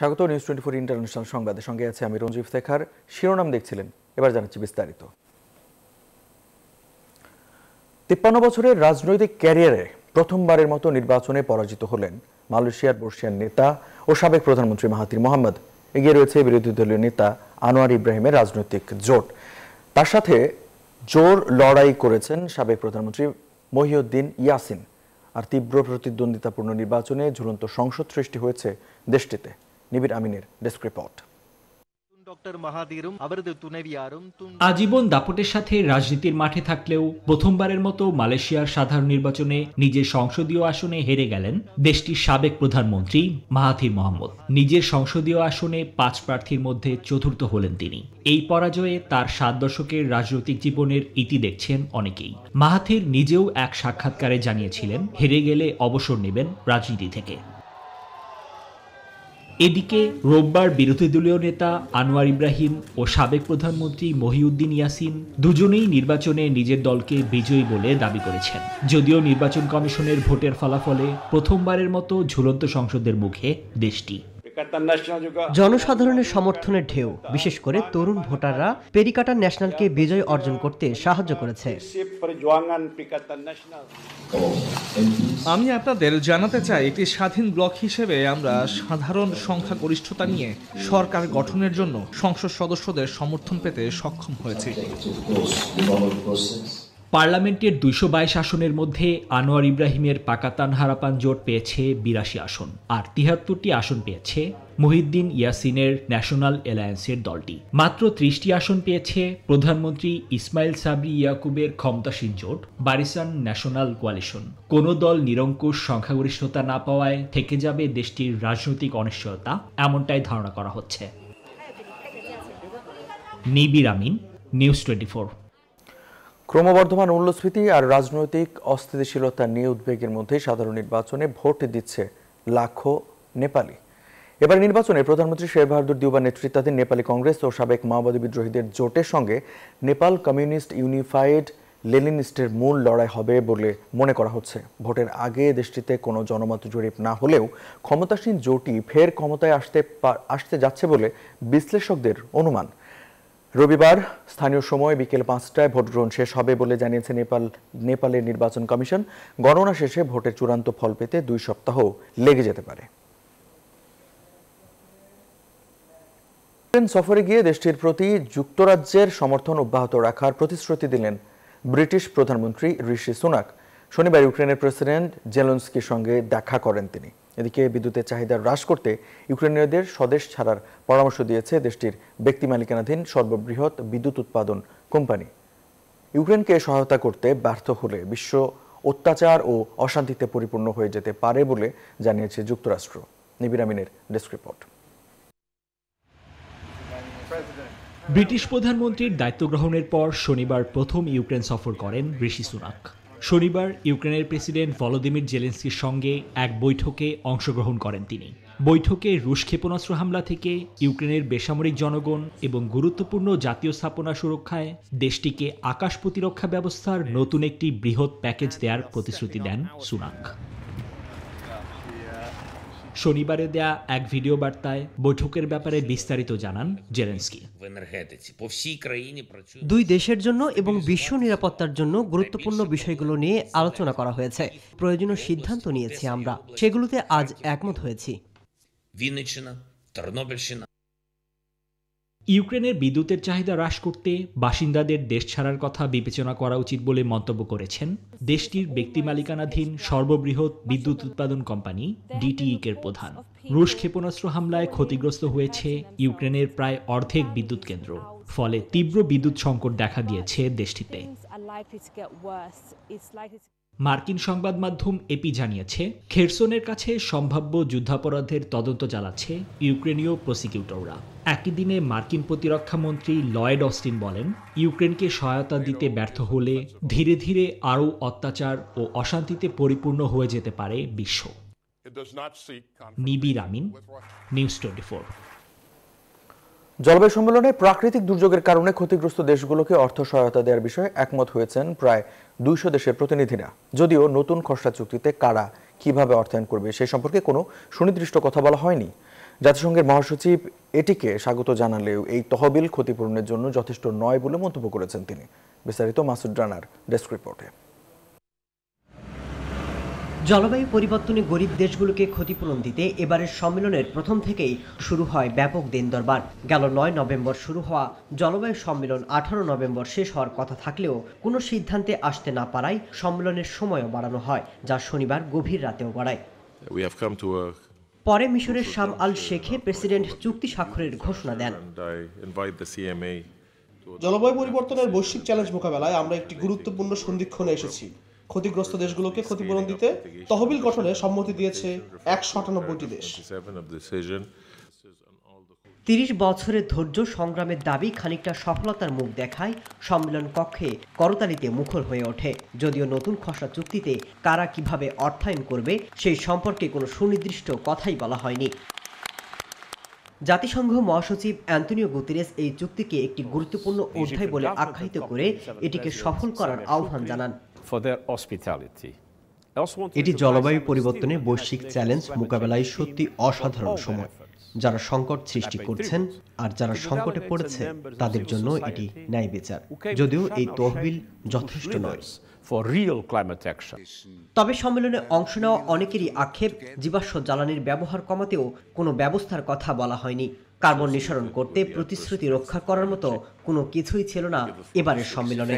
স্বাগত news twenty four international সংবাদের সঙ্গে আছে আমি রঞ্জিব শেখার। শিরোনাম দেখছিলেন, এবার জানাচ্ছি বিস্তারিত। তিপ্পান্ন বছরের রাজনৈতিক ক্যারিয়ারে প্রথমবারের মতো নির্বাচনে পরাজিত হলেন মালয়েশিয়ার বর্ষিয়ান নেতা ও সাবেক প্রধানমন্ত্রী মাহাতির মোহাম্মদ। এগিয়ে রয়েছে বিরোধী দলীয় নেতা আনোয়ার ইব্রাহিমের রাজনৈতিক জোট। তার সাথে জোর লড়াই করেছেন সাবেক প্রধানমন্ত্রী মহিউদ্দিন ইয়াসিন। আর তীব্র প্রতিদ্বন্দ্বিতাপূর্ণ নির্বাচনে ঝুলন্ত সংসদ সৃষ্টি হয়েছে দেশটিতে। নিবির আমিনের ডেস্ক রিপোর্ট। আজীবন দাপটের সাথে রাজনীতির মাঠে থাকলেও প্রথমবারের মতো মালয়েশিয়ার সাধারণ নির্বাচনে নিজের সংসদীয় আসনে হেরে গেলেন দেশটির সাবেক প্রধানমন্ত্রী মাহাথির মোহাম্মদ। নিজের সংসদীয় আসনে পাঁচ প্রার্থীর মধ্যে চতুর্থ হলেন তিনি। এই পরাজয়ে তার সাত দশকের রাজনৈতিক জীবনের ইতি দেখছেন অনেকেই। মাহাথির নিজেও এক সাক্ষাৎকারে জানিয়েছিলেন হেরে গেলে অবসর নেবেন রাজনীতি থেকে। এদিকে রোববার বিরোধী দলীয় নেতা আনোয়ার ইব্রাহিম ও সাবেক প্রধানমন্ত্রী মহিউদ্দিন ইয়াসিন দুজনেই নির্বাচনে নিজের দলকে বিজয়ী বলে দাবি করেছেন। যদিও নির্বাচন কমিশনের ভোটের ফলাফলে প্রথমবারের মতো ঝুলন্ত সংসদের মুখে দেশটি। জনসাধারণের সমর্থনের ঢেউ বিশেষ করে তরুণ ভোটাররা পেরিকাটার ন্যাশনালকে বিজয় অর্জন করতে সাহায্য করেছে. আমি আপনাদের জানাতে চাই একটি স্বাধীন ব্লক হিসেবে আমরা সাধারণ সংখ্যাগরিষ্ঠতা নিয়ে সরকার গঠনের জন্য সংসদ সদস্যদের সমর্থন পেতে সক্ষম হয়েছি পার্লামেন্টের দুইশো বাইশ আসনের মধ্যে আনোয়ার ইব্রাহিমের পাকাতান হারাপান জোট পেয়েছে বিরাশি আসন, আর তিহাত্তরটি আসন পেয়েছে মহিদ্দিন ইয়াসিনের ন্যাশনাল অ্যালায়েন্সের দলটি। মাত্র ত্রিশটি আসন পেয়েছে প্রধানমন্ত্রী ইসমাইল সাবরি ইয়াকুবের ক্ষমতাসীন জোট, বারিসান ন্যাশনাল কোয়ালিশন। কোনো দল নিরঙ্কুশ সংখ্যাগরিষ্ঠতা না পাওয়ায় থেকে যাবে দেশটির রাজনৈতিক অনিশ্চয়তা, এমনটাই ধারণা করা হচ্ছে। নিবির আমিন, নিউজ টোয়েন্টি ক্রমবর্ধমান মূল্যস্ফীতি আর রাজনৈতিক অস্থিতিশীলতা নিয়ে উদ্বেগের মধ্যে সাধারণ নির্বাচনে ভোট দিচ্ছে লাখো নেপালি। এবার নির্বাচনে প্রধানমন্ত্রী শেখ বাহাদুর দিউবা নেতৃত্বাধীন নেপালি কংগ্রেস ও সাবেক মাওবাদী বিদ্রোহীদের জোটের সঙ্গে নেপাল কমিউনিস্ট ইউনিফাইড লেনিনিস্টের মূল লড়াই হবে বলে মনে করা হচ্ছে। ভোটের আগে দেশটিতে কোনো জনমত জরিপ না হলেও ক্ষমতাসীন জোটই ফের ক্ষমতায় আসতে আসতে যাচ্ছে বলে বিশ্লেষকদের অনুমান। রবিবার স্থানীয় সময় বিকেল পাঁচটায় ভোট গ্রহণ শেষ হবে বলে জানিয়েছে নেপাল, নেপালের নির্বাচন কমিশন। গণনা শেষে ভোটের চূড়ান্ত ফল পেতে দুই সপ্তাহ লেগে যেতে পারে। সফরে গিয়ে দেশটির প্রতি যুক্তরাজ্যের সমর্থন অব্যাহত রাখার প্রতিশ্রুতি দিলেন ব্রিটিশ প্রধানমন্ত্রী ঋষি সুনাক। শনিবার ইউক্রেনের প্রেসিডেন্ট জেলন্সকির সঙ্গে দেখা করেন তিনি। এদিকে বিদ্যুতের চাহিদা হ্রাস করতে ইউক্রেনীয়দের স্বদেশ ছাড়ার পরামর্শ দিয়েছে দেশটির ব্যক্তি মালিকানাধীন সর্ববৃহৎ বিদ্যুৎ উৎপাদন কোম্পানি। ইউক্রেনকে সহায়তা করতে ব্যর্থ হলে বিশ্ব অত্যাচার ও অশান্তিতে পরিপূর্ণ হয়ে যেতে পারে বলে জানিয়েছে যুক্তরাষ্ট্র। নিবির আমিনের ডেস্ক রিপোর্ট। ব্রিটিশ প্রধানমন্ত্রীর দায়িত্ব গ্রহণের পর শনিবার প্রথম ইউক্রেন সফর করেন ঋষি সুনাক। শনিবার ইউক্রেনের প্রেসিডেন্ট ভলোদিমির জেলেন্সকির সঙ্গে এক বৈঠকে অংশগ্রহণ করেন তিনি। বৈঠকে রুশ ক্ষেপণাস্ত্র হামলা থেকে ইউক্রেনের বেসামরিক জনগণ এবং গুরুত্বপূর্ণ জাতীয় স্থাপনা সুরক্ষায় দেশটিকে আকাশ প্রতিরক্ষা ব্যবস্থার নতুন একটি বৃহৎ প্যাকেজ দেওয়ার প্রতিশ্রুতি দেন সুনাক। শনিবারে দেয়া এক ভিডিও বার্তায় বৈঠকের ব্যাপারে বিস্তারিত জানান জেলেন্সকি в енергетиці. По всій країні працюють. দুই দেশের জন্য এবং বিশ্ব নিরাপত্তার জন্য গুরুত্বপূর্ণ বিষয়গুলো নিয়ে আলোচনা করা হয়েছে প্রয়োজনীয় সিদ্ধান্ত নিয়েছি আমরা সেগুলোতে আজ একমত হয়েছি Вінниччина, Тернопільщина. ইউক্রেনের বিদ্যুতের চাহিদা হ্রাস করতে বাসিন্দাদের দেশ ছাড়ার কথা বিবেচনা করা উচিত বলে মন্তব্য করেছেন দেশটির ব্যক্তি মালিকানাধীন সর্ববৃহৎ বিদ্যুৎ উৎপাদন কোম্পানি ডিটিইক এর প্রধান। রুশ ক্ষেপণাস্ত্র হামলায় ক্ষতিগ্রস্ত হয়েছে ইউক্রেনের প্রায় অর্ধেক বিদ্যুৎ কেন্দ্র। ফলে তীব্র বিদ্যুৎ সংকট দেখা দিয়েছে দেশটিতে। মার্কিন সংবাদ মাধ্যম এপি জানিয়েছে খেরসনের কাছে সম্ভাব্য যুদ্ধাপরাধের তদন্ত চালাচ্ছে ইউক্রেনীয় প্রসিকিউটররা। একই দিনে মার্কিন প্রতিরক্ষা মন্ত্রী লয়েড অস্টিন বলেন ইউক্রেনকে সহায়তা দিতে ব্যর্থ হলে ধীরে ধীরে আরও অত্যাচার ও অশান্তিতে পরিপূর্ণ হয়ে যেতে পারে বিশ্ব। নিবির আমিন নিউজ টোয়েন্টি জলবায়ু সম্মেলনে প্রাকৃতিক দুর্যোগের কারণে ক্ষতিগ্রস্ত দেশগুলোকে অর্থ সহায়তা দেওয়ার বিষয়ে একমত হয়েছেন প্রায় দুইশো দেশের প্রতিনিধিরা। যদিও নতুন খসড়া চুক্তিতে কারা কীভাবে অর্থায়ন করবে সে সম্পর্কে কোনো সুনির্দিষ্ট কথা বলা হয়নি। জাতিসংঘের মহাসচিব এটিকে স্বাগত জানালেও এই তহবিল ক্ষতিপূরণের জন্য যথেষ্ট নয় বলে মন্তব্য করেছেন তিনি। বিস্তারিত মাসুদ রানার ডেস্ক রিপোর্টে। জলবায়ু পরিবর্তনে গরিব দেশগুলোকে ক্ষতিপূরণ দিতে এবারের সম্মেলনের প্রথম থেকেই শুরু হয় ব্যাপক দিন দরবার গেল নয় নভেম্বর শুরু হওয়া জলবায়ু সম্মেলন আঠারো নভেম্বর শেষ হওয়ার কথা থাকলেও কোনো সিদ্ধান্তে আসতে না পারায় সম্মেলনের সময়ও বাড়ানো হয় যা শনিবার গভীর রাতেও a পরে মিশরের শাম আল শেখে প্রেসিডেন্ট চুক্তি স্বাক্ষরের ঘোষণা দেন। জলবায়ু পরিবর্তনের বৈশ্বিক চ্যালেঞ্জ মোকাবেলায় আমরা একটি গুরুত্বপূর্ণ সন্ধিক্ষণে এসেছি। ক্ষতিগ্রস্ত দেশগুলোকে ক্ষতিপূরণ দিতে তহবিল গঠনে সম্মতি দিয়েছে একশো আটানব্বইটি দেশ। 27 of decision. তিরিশ বছরের ধৈর্য সংগ্রামের দাবি খানিকটা সফলতার মুখ দেখায় সম্মেলন কক্ষে করতালিতে মুখর হয়ে ওঠে। যদিও নতুন খসড়া চুক্তিতে কারা কীভাবে অর্থায়ন করবে সেই সম্পর্কে কোনো সুনির্দিষ্ট কথাই বলা হয়নি। জাতিসংঘ মহাসচিব অ্যান্তনিও গুতেরেস এই চুক্তিকে একটি গুরুত্বপূর্ণ অধ্যায় বলে আখ্যায়িত করে এটিকে সফল করার আহ্বান জানান। এটি জলবায়ু পরিবর্তনে বৈশ্বিক চ্যালেঞ্জ মোকাবেলায় সত্যি অসাধারণ সময় যারা সংকট সৃষ্টি করছেন আর যারা সংকটে পড়েছে তাদের জন্য এটি ন্যায় বিচার। যদিও এই তহবিল যথেষ্ট নয়। তবে সম্মেলনে অংশ নেওয়া অনেকেরই আক্ষেপ জীবাশ্ম জ্বালানির ব্যবহার কমাতেও কোনো ব্যবস্থার কথা বলা হয়নি। কার্বন নিঃসরণ করতে প্রতিশ্রুতি রক্ষা করার মতো কোনো কিছুই ছিল না এবারের সম্মেলনে।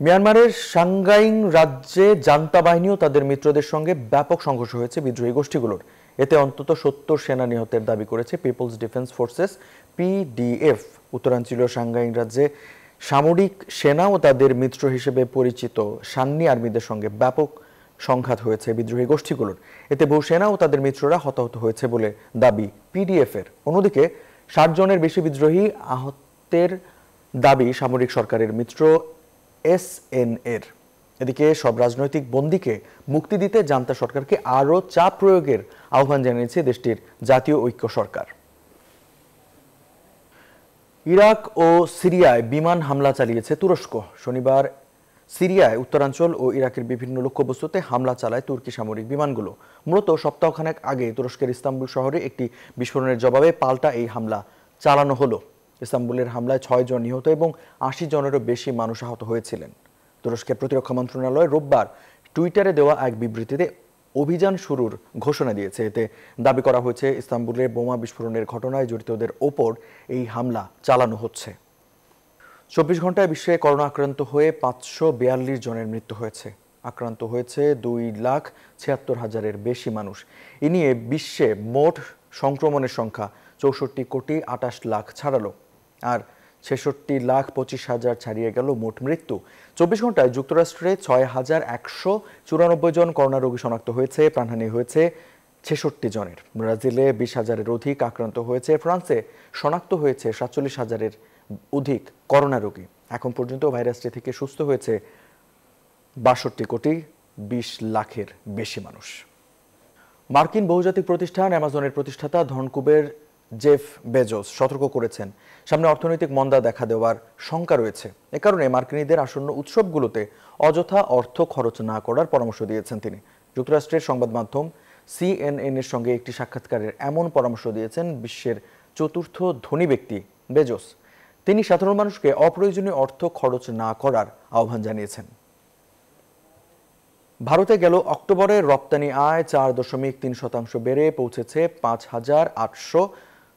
মিয়ানমারের সাংগাইং রাজ্যে জান্তা বাহিনী ও তাদের মিত্রদের সঙ্গে ব্যাপক সংঘর্ষ হয়েছে বিদ্রোহী গোষ্ঠীগুলোর। এতে অন্তত সত্তর সেনা নিহতের দাবি করেছে পিপলস ডিফেন্স ফোর্সেস, পিডিএফ। উত্তরাঞ্চলীয় সাংগাইং রাজ্যে সামরিক সেনা ও তাদের মিত্র হিসেবে পরিচিত সান্নি আর্মিদের সঙ্গে ব্যাপক সংঘাত হয়েছে বিদ্রোহী গোষ্ঠীগুলোর। এতে বহু সেনা ও তাদের মিত্ররা হতাহত হয়েছে বলে দাবি পিডিএফ এর অন্যদিকে, ষাট জনের বেশি বিদ্রোহী আহতের দাবি সামরিক সরকারের মিত্র এস এন এর। এদিকে, সব রাজনৈতিক বন্দীকে মুক্তি দিতে জান্তা সরকারকে আরও চাপ প্রয়োগের আহ্বান জানিয়েছে দেশটির জাতীয় ঐক্য সরকার। ইরাক ও সিরিয়ায় বিমান হামলা চালিয়েছে তুরস্ক। শনিবার সিরিয়ায় উত্তরাঞ্চল ও ইরাকের বিভিন্ন লক্ষ্যবস্তুতে হামলা চালায় তুর্কি সামরিক বিমানগুলো। মূলত সপ্তাহখানেক আগে তুরস্কের ইস্তাম্বুল শহরে একটি বিস্ফোরণের জবাবে পাল্টা এই হামলা চালানো হলো। ইস্তাম্বুলের হামলায় ছয় জন নিহত এবং আশি জনেরও বেশি মানুষ আহত হয়েছিলেন। তুরস্কের প্রতিরক্ষা মন্ত্রণালয় রোববার টুইটারে দেওয়া এক বিবৃতিতে অভিযান শুরুর ঘোষণা দিয়েছে। এতে দাবি করা হয়েছে, ইস্তাম্বুলে বোমা বিস্ফোরণের ঘটনায় জড়িতদের ওপর এই হামলা চালানো হচ্ছে। চব্বিশ ঘন্টায় বিশ্বে করোনা আক্রান্ত হয়ে পাঁচশো বিয়াল্লিশ জনের মৃত্যু হয়েছে। আক্রান্ত হয়েছে দুই লাখ ছিয়াত্তর হাজারের বেশি মানুষ। এ নিয়ে বিশ্বে মোট সংক্রমণের সংখ্যা চৌষট্টি কোটি আটাশ লাখ ছাড়ালো। আর ছেষট্টি লাখ পঁচিশ হাজার ছাড়িয়ে গেল মোট মৃত্যু। চব্বিশ ঘন্টায় যুক্তরাষ্ট্রে ছয় হাজার একশো চুরানব্বই জন করোনা রোগী শনাক্ত হয়েছে, প্রাণহানি হয়েছে ছেষট্টি জনের। ব্রাজিলে বিশ হাজারের অধিক আক্রান্ত হয়েছে, ফ্রান্সে শনাক্ত হয়েছে সাতচল্লিশ হাজারের অধিক করোনা রোগী। এখন পর্যন্ত ভাইরাসটি থেকে সুস্থ হয়েছে বাষট্টি কোটি বিশ লাখের বেশি মানুষ। মার্কিন বহুজাতিক প্রতিষ্ঠান, অ্যামাজনের প্রতিষ্ঠাতা ধনকুবের জেফ বেজোস সতর্ক করেছেন। সামনে অর্থনৈতিক মন্দা দেখা দেওয়ার শঙ্কা রয়েছে। এ কারণে মার্কিনীদের আসন্ন উৎসবগুলোতে অযথা অর্থ খরচ না করার পরামর্শ দিয়েছেন তিনি। যুক্তরাষ্ট্রের সংবাদ মাধ্যম সিএনএন এর সঙ্গে একটি সাক্ষাৎকারের এমন পরামর্শ দিয়েছেন বিশ্বের চতুর্থ ধনী ব্যক্তি বেজোস। তিনি সাধারণ মানুষকে অপ্রয়োজনীয় অর্থ খরচ না করার আহ্বান জানিয়েছেন। ভারতে গেল অক্টোবরে রপ্তানি আয় চার দশমিক তিন শতাংশ বেড়ে পৌঁছেছে পাঁচ হাজার আটশো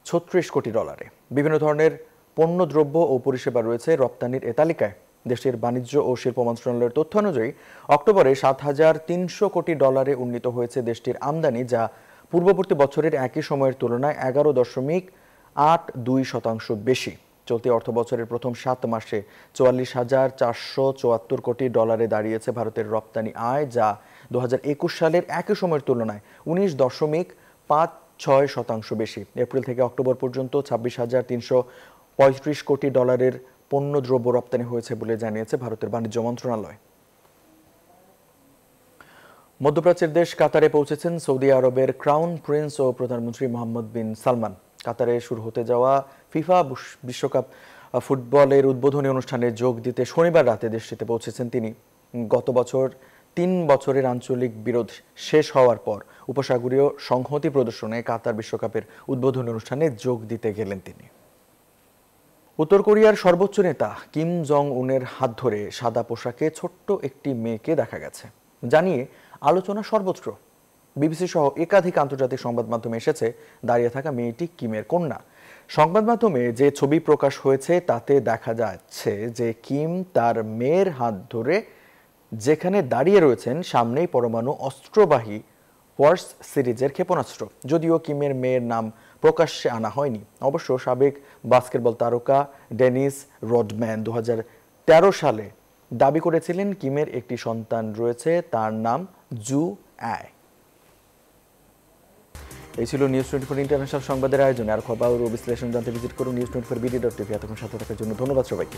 ছত্রিশ কোটি ডলারে। বিভিন্ন ধরনের পণ্য দ্রব্য ও পরিষেবা রয়েছে রপ্তানির এ তালিকায়। দেশের বাণিজ্য ও শিল্প মন্ত্রণালয়ের তথ্য অনুযায়ী, অক্টোবরে সাত হাজার তিনশো কোটি ডলারে উন্নীত হয়েছে দেশটির আমদানি, যা পূর্ববর্তী বছরের একই সময়ের তুলনায় এগারো দশমিক আট দুই শতাংশ বেশি। চলতি অর্থ বছরের প্রথম সাত মাসে চুয়াল্লিশ হাজার চারশো চুয়াত্তর কোটি ডলারে দাঁড়িয়েছে ভারতের রপ্তানি আয়, যা দু সালের একই সময়ের তুলনায় উনিশ দশমিক পাঁচ ছয় শতাংশ বেশি। এপ্রিল থেকে অক্টোবর পর্যন্ত ছাব্বিশ হাজার তিনশো পঁয়ত্রিশ কোটি ডলারের পণ্য দ্রব্য রপ্তানি হয়েছে বলে জানিয়েছে ভারতের বাণিজ্য মন্ত্রণালয়। মধ্যপ্রাচ্যের দেশ কাতারে পৌঁছেছেন সৌদি আরবের ক্রাউন প্রিন্স ও প্রধানমন্ত্রী মোহাম্মদ বিন সালমান। কাতারে শুরু হতে যাওয়া ফিফা বিশ্বকাপ ফুটবলের উদ্বোধনী অনুষ্ঠানে যোগ দিতে শনিবার রাতে দেশটিতে পৌঁছেছেন তিনি। গত বছর তিন বছরের আঞ্চলিক বিরোধ শেষ হওয়ার পর উপসাগরীয় সংহতি প্রদর্শনে কাতার বিশ্বকাপের উদ্বোধনী অনুষ্ঠানে যোগ দিতে গেলেন তিনি। উত্তর কোরিয়ার সর্বোচ্চ নেতা কিম জং উনের হাত ধরে সাদা পোশাকে ছোট্ট একটি মেয়েকে দেখা গেছে। জানিয়ে আলোচনা সর্বত্র। বিবিসি সহ একাধিক আন্তর্জাতিক সংবাদ মাধ্যমে এসেছে, দাঁড়িয়ে থাকা মেয়েটি কিমের কন্যা। সংবাদ মাধ্যমে যে ছবি প্রকাশ হয়েছে, তাতে দেখা যাচ্ছে যে কিম তার মেয়ের হাত ধরে যেখানে দাঁড়িয়ে রয়েছেন, সামনেই পরমাণু অস্ত্রবাহী ওয়ার্স সিরিজের ক্ষেপণাস্ত্র। যদিও কিমের মেয়ের নাম প্রকাশ্যে আনা হয়নি। অবশ্য সাবেক বাস্কেটবল তারকা ডেনিস রডম্যান দু হাজার তেরো সালে দাবি করেছিলেন, কিমের একটি সন্তান রয়েছে, তার নাম জু অ্যায় এই ছিল নিউজ টোয়েন্টি ফোর ইন্টারন্যাশনাল সংবাদের আয়োজনে। আর খবর ও বিশ্লেষণ জানতে ভিজিট করুন news twenty four BD dot TV এতক্ষণ সাথে থাকার জন্য ধন্যবাদ সবাইকে।